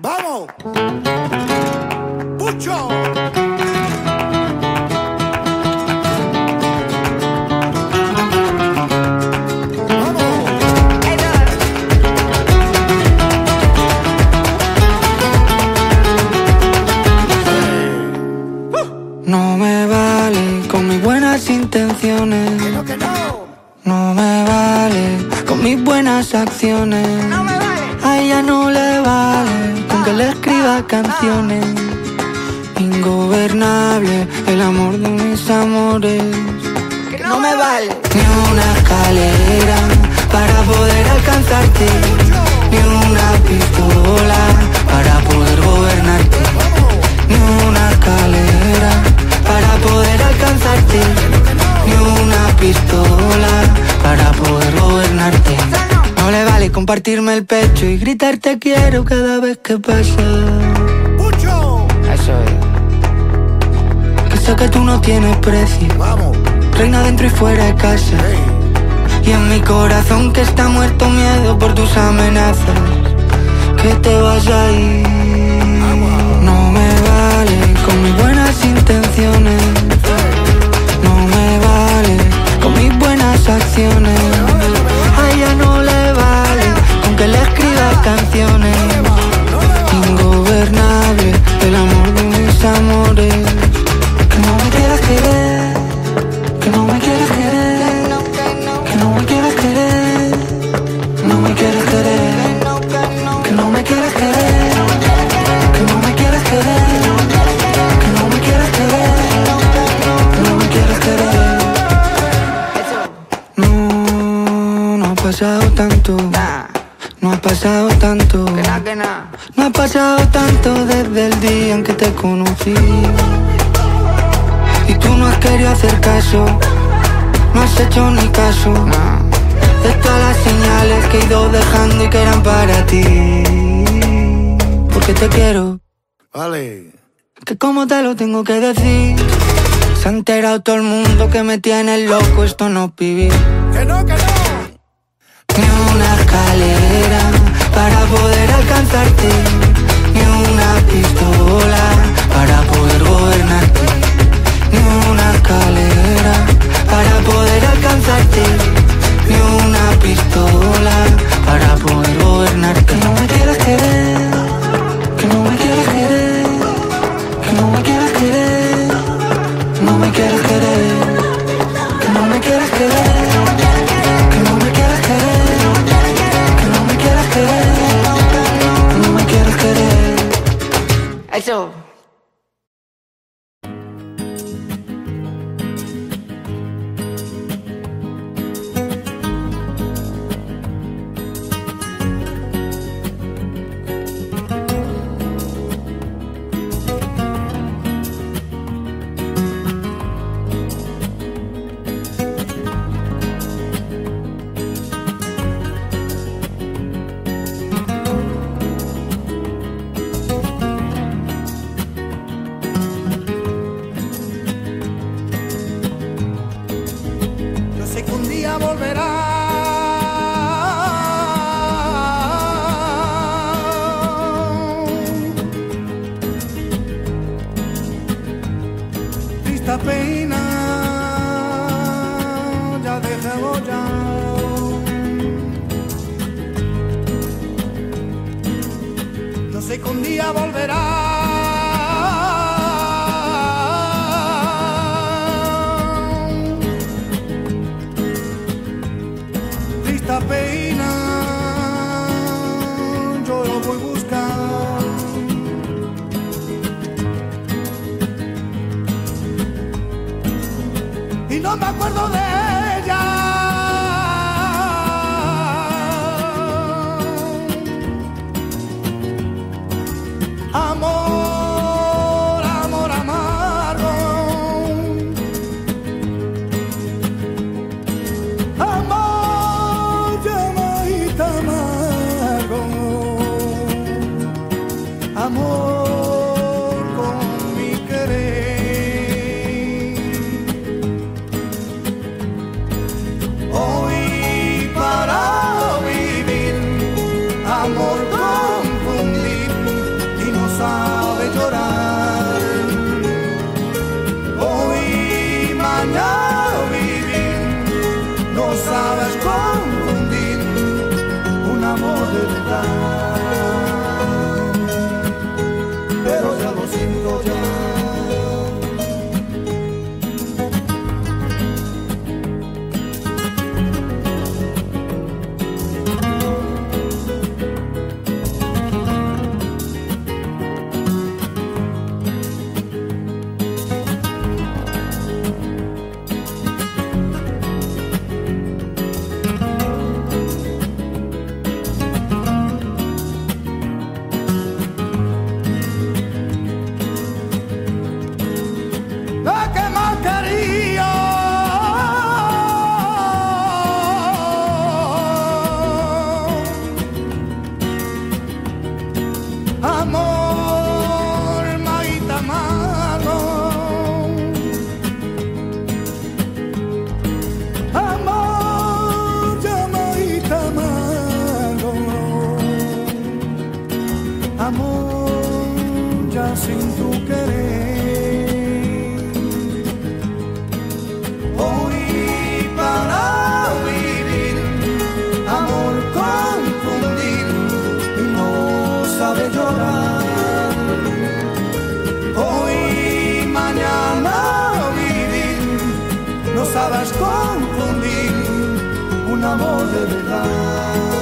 ¡Vamos! ¡Pucho! Compartirme el pecho y gritar te quiero cada vez que pasa. Eso es. Que sé que tú no tienes precio. ¡Vamos! Reina dentro y fuera de casa. Y en mi corazón que está muerto miedo por tus amenazas. Que te vas a ir. No me vale con mis buenas intenciones. No me vale con mis buenas acciones. A ella no canciones. Ingobernable el amor de mis amores. Que no me quieras querer. Que no me quieres querer, que no me quieres querer, no me quieres querer, que no me quieres querer, que no me quieres querer, que no pasado tanto, no ha pasado tanto, no ha pasado tanto desde el día en que te conocí. Y tú no has querido hacer caso, no has hecho ni caso. De todas las señales que he ido dejando y que eran para ti. Porque te quiero, Vale. que como te lo tengo que decir Se ha enterado todo el mundo que me tiene loco, esto no es vivir. ¡Que no, que no! Ni una escalera para poder alcanzarte. Ni una pistola para poder gobernarte. Ni una escalera para poder alcanzarte. Ni una pistola para poder gobernarte. No me quieras querer Pena, ya dejemos ya. Yo sé que un día volverá. confundir un amor de verdad.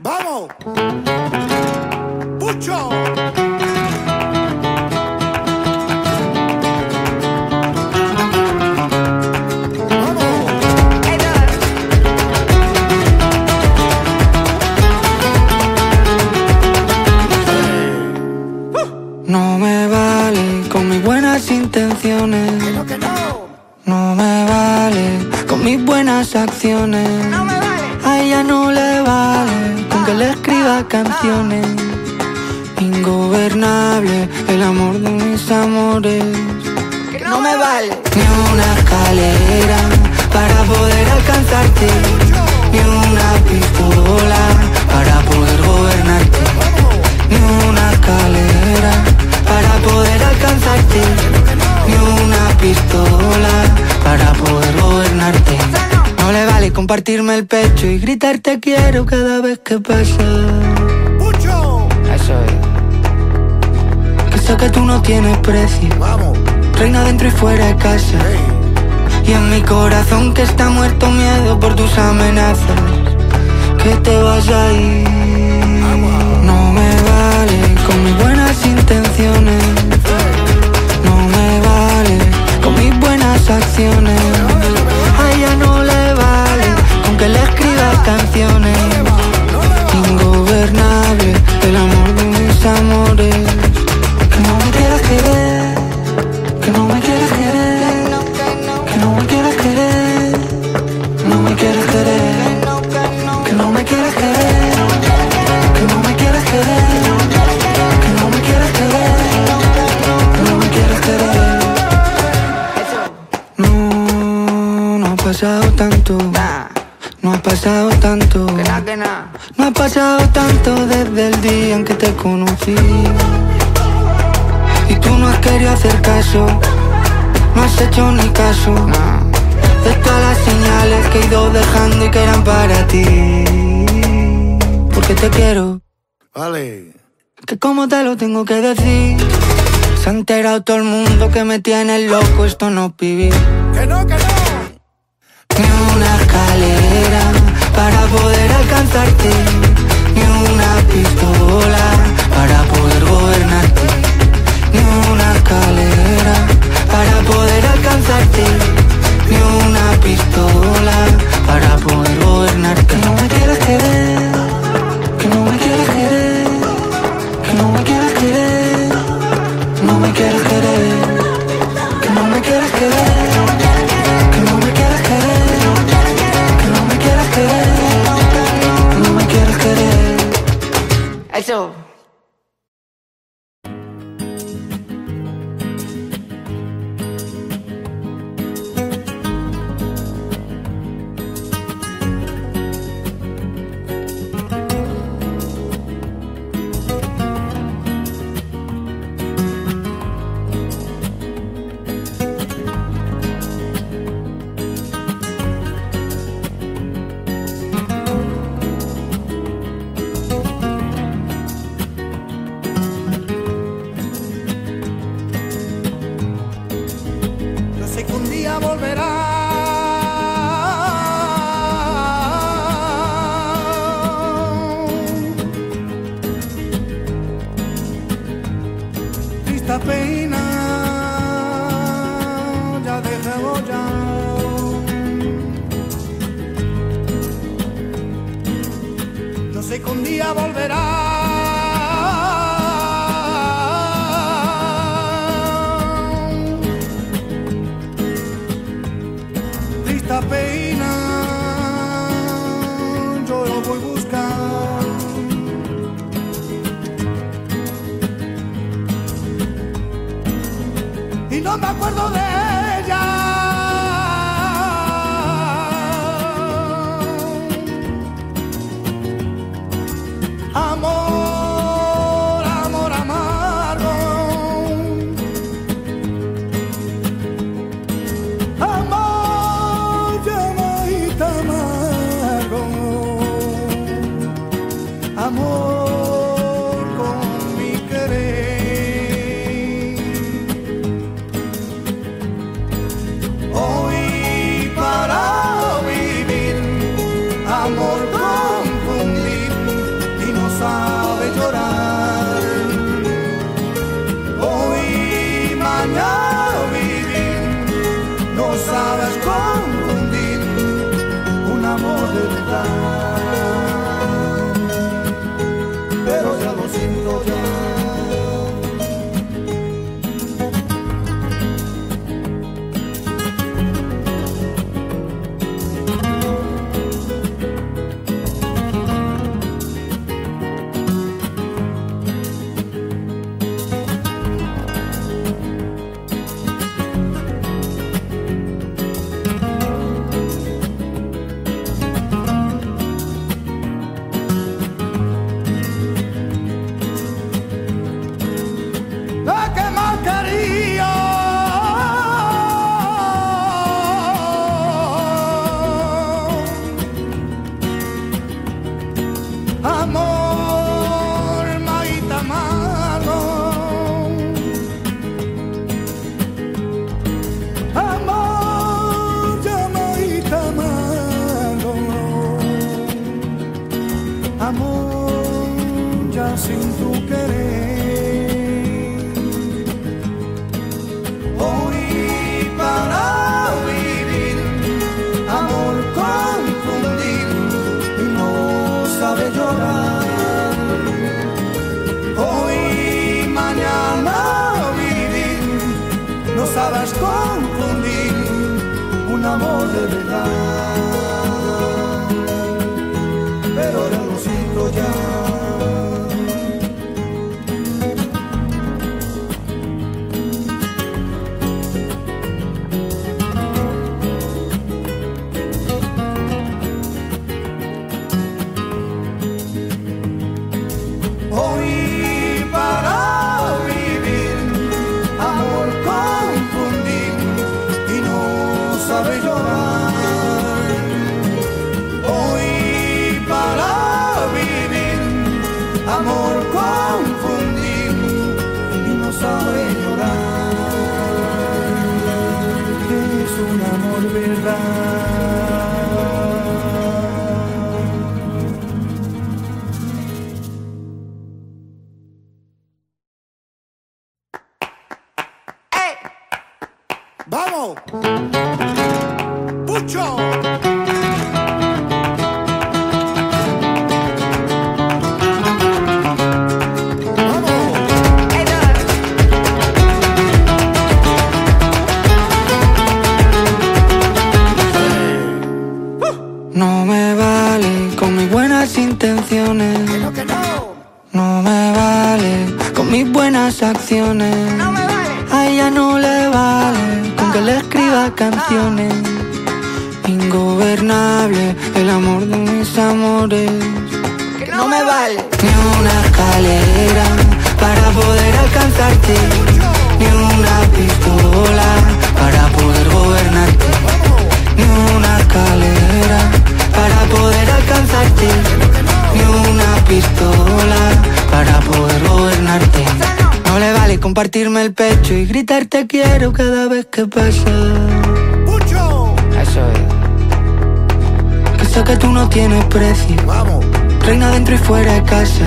¡Vamos! ¡Pucho! No me vale con mis buenas intenciones. No. me vale con mis buenas acciones. No me vale escriba canciones. Ingobernable, el amor de mis amores. Que no me vale. Ni una escalera para poder alcanzarte. Ni una pistola para poder gobernarte. Ni una escalera para poder alcanzarte. Ni una pistola compartirme el pecho y gritarte quiero cada vez que pasa. Mucho. Eso es. Que que tú no tienes precio. Reina dentro y fuera de casa. Y en mi corazón que está muerto miedo por tus amenazas. Que te vas a ir. No me vale con mis buenas intenciones. No me vale con mis buenas acciones que le escriba canciones. Ingobernable, el amor de mis amores. Que no me quieras querer, que no me quieras querer, que no me quieras querer, no me quieras querer, que no me quieras querer, que no me quieras querer, que no me quieras querer, que no me quieras querer. No, no ha pasado tanto. No ha pasado tanto, que na, que na. no ha pasado tanto desde el día en que te conocí. Y tú no has querido hacer caso, no has hecho ni caso nah. de todas las señales que he ido dejando y que eran para ti. Porque te quiero. Vale. Que como te lo tengo que decir. Se ha enterado todo el mundo que me tiene loco, esto no es. Que no, que no. Ni una escalera para poder alcanzarte, ni una pistola para poder gobernarte, ni una escalera para poder alcanzarte, ni una pistola para poder gobernarte. No me quieras querer. volverá. amor. concurrir un amor de verdad. Pero ahora lo siento ya. ¡Vamos! ¡Pucho! No me vale con mis buenas intenciones. Que no, que no. no me vale con mis buenas acciones. nuevas canciones. Ingobernable, el amor de mis amores. Que no me vale. Ni una escalera para poder alcanzarte. Ni una pistola para poder gobernarte. Ni una escalera para poder alcanzarte. Ni una pistola Compartirme el pecho y gritarte quiero cada vez que pasa. Mucho. Eso es. Que que tú no tienes precio. Vamos. Reina dentro y fuera de casa.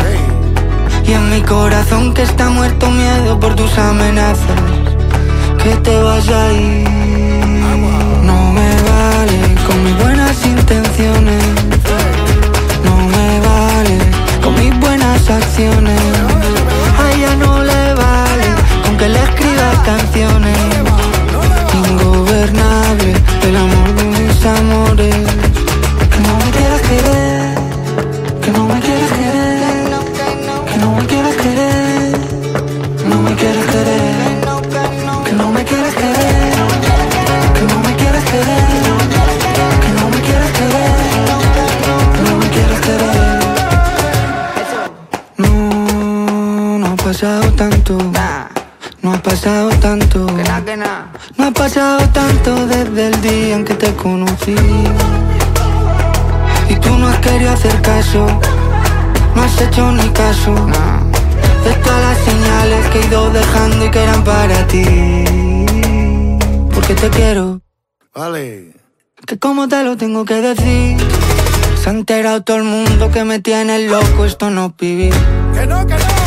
Y en mi corazón que está muerto miedo por tus amenazas. Que te vas a ir. No me vale con mis buenas intenciones. No me vale con mis buenas acciones. Canciones. Ingobernable el amor de mis amores. No ha pasado tanto, no ha pasado tanto desde el día en que te conocí. Y tú no has querido hacer caso, no has hecho ni caso. De todas las señales que he ido dejando y que eran para ti. Porque te quiero, Vale. que como te lo tengo que decir Se ha enterado todo el mundo que me tiene loco, esto no es vivir. Que no, que no.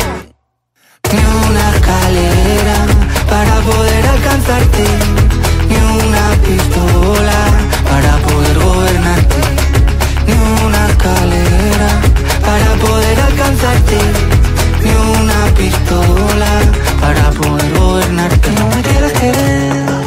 Ni una escalera para poder alcanzarte. Ni una pistola para poder gobernarte. Ni una escalera para poder alcanzarte. Ni una pistola para poder gobernarte. No me quieres querer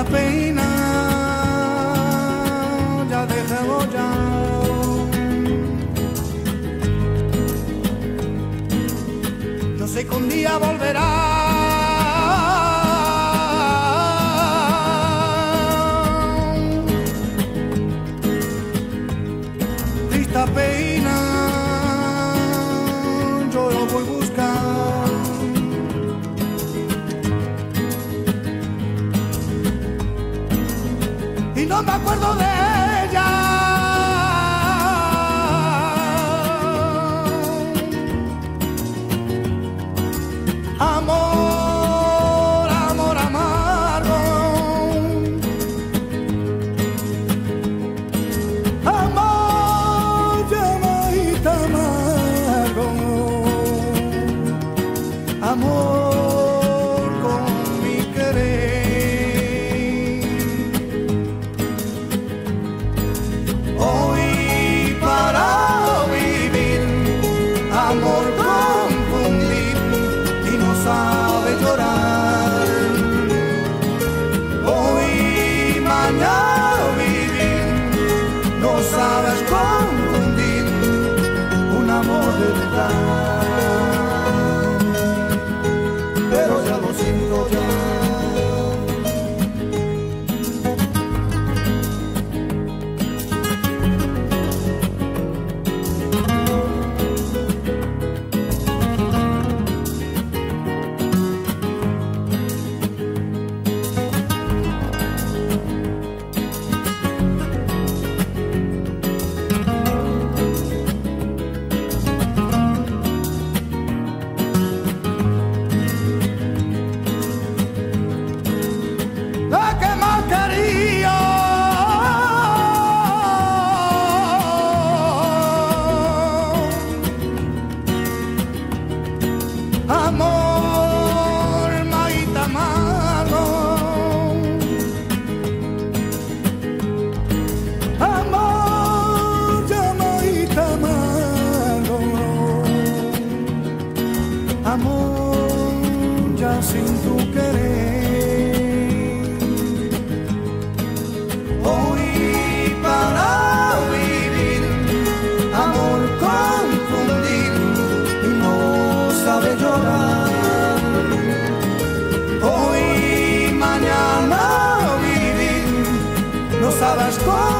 Triste pena, ya dejemos ya. Yo sé que un día volverá.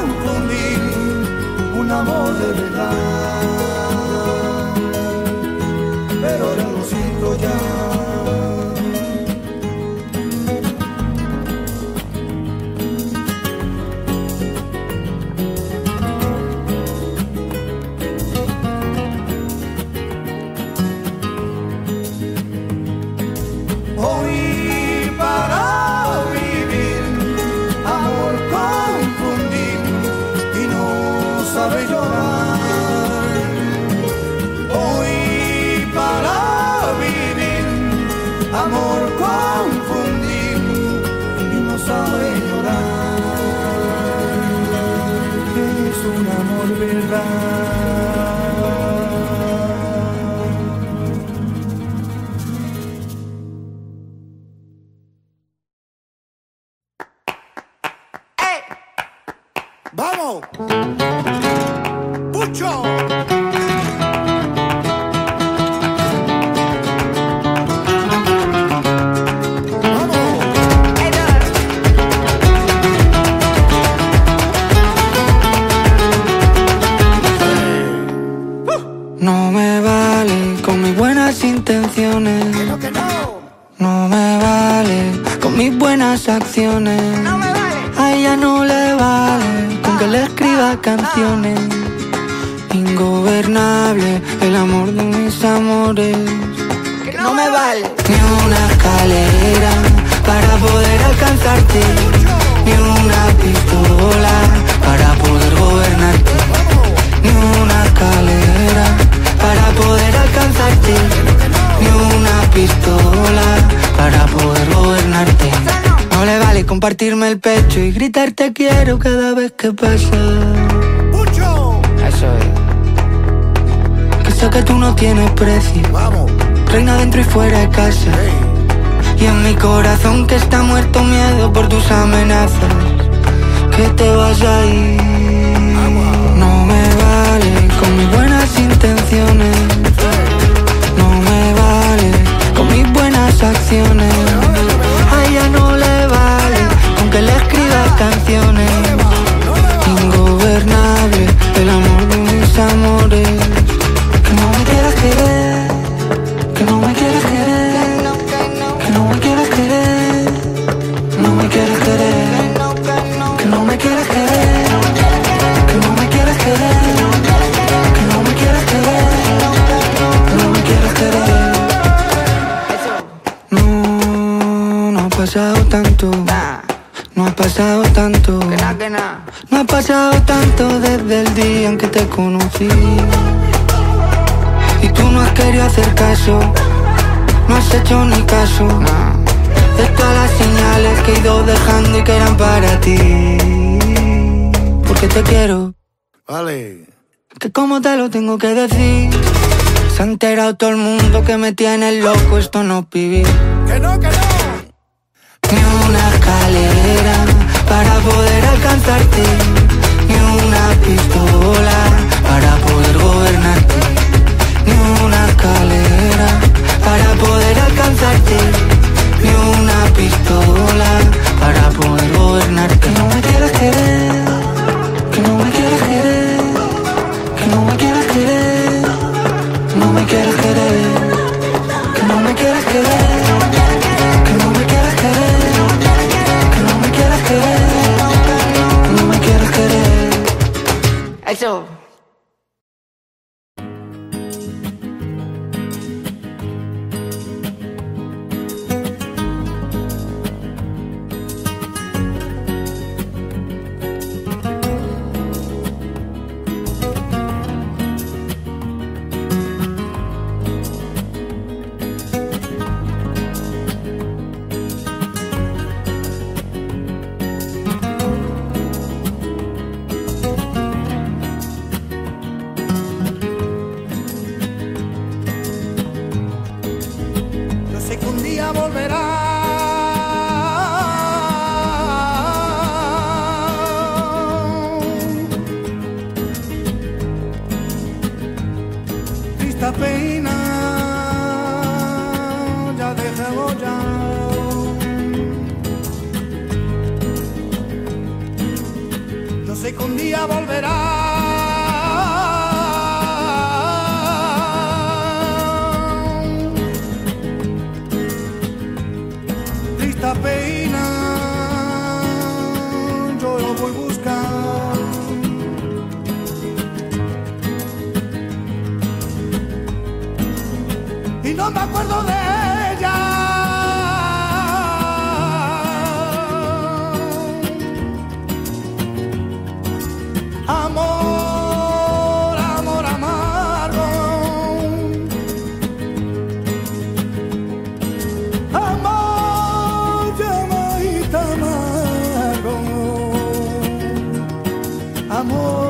Sabes confundir un amor de verdad. Pero ahora lo siento ya. ¡Vamos! ¡Pucho! Compartirme el pecho y gritar te quiero cada vez que pasa. ¡Pucho! Eso es. Que sé que tú no tienes precio. ¡Vamos! Reina dentro y fuera de casa. Y en mi corazón que está muerto miedo por tus amenazas. Que te vas a ir. No me vale con mis buenas intenciones. No me vale con mis buenas acciones. A ella no le canciones. Ingobernable el amor de mis amores. Que no me quieras querer. Que no me quieres querer, que no me quieres querer, no me quieres querer, que no me quieres querer, que no me quieres querer, que no me quieres querer, no me quieres querer. No, no ha pasado tanto, ha pasado tanto, no ha pasado tanto desde el día en que te conocí. Y tú no has querido hacer caso, no has hecho ni caso. De todas las señales que he ido dejando y que eran para ti. Porque te quiero, Vale. que como te lo tengo que decir Se ha enterado todo el mundo que me tiene loco, esto no es vivir. ¡Que no, que no! Ni una escalera para poder alcanzarte. Ni una pistola para poder gobernarte. Ni una escalera para poder alcanzarte. Ni una pistola para poder gobernarte. Que no me quieres querer Que no me quieres querer la pena, ya dejemos ya. Yo sé que un día volverá. amor.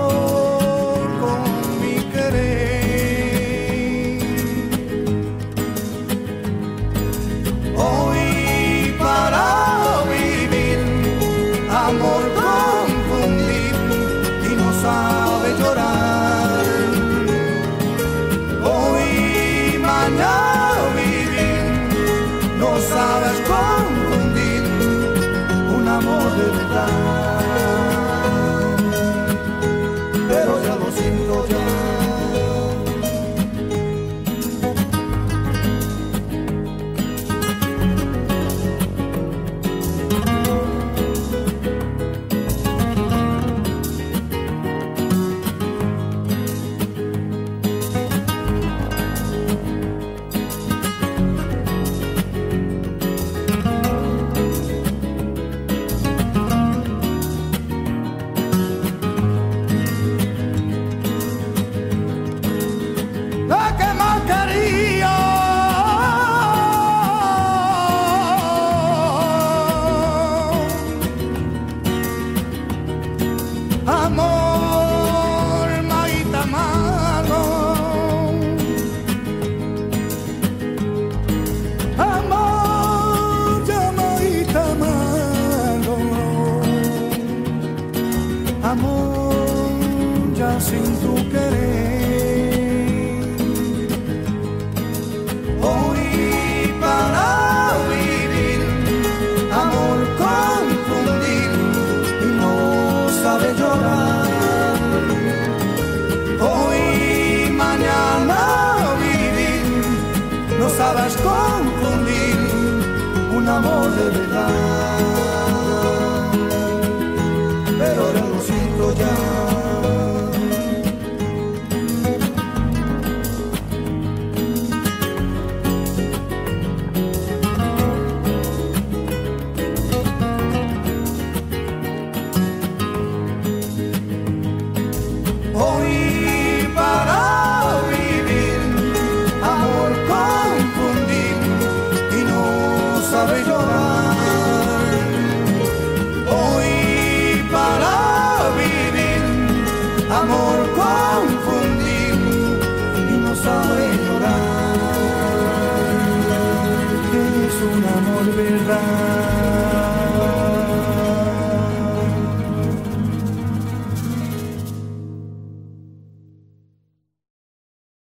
live it divine.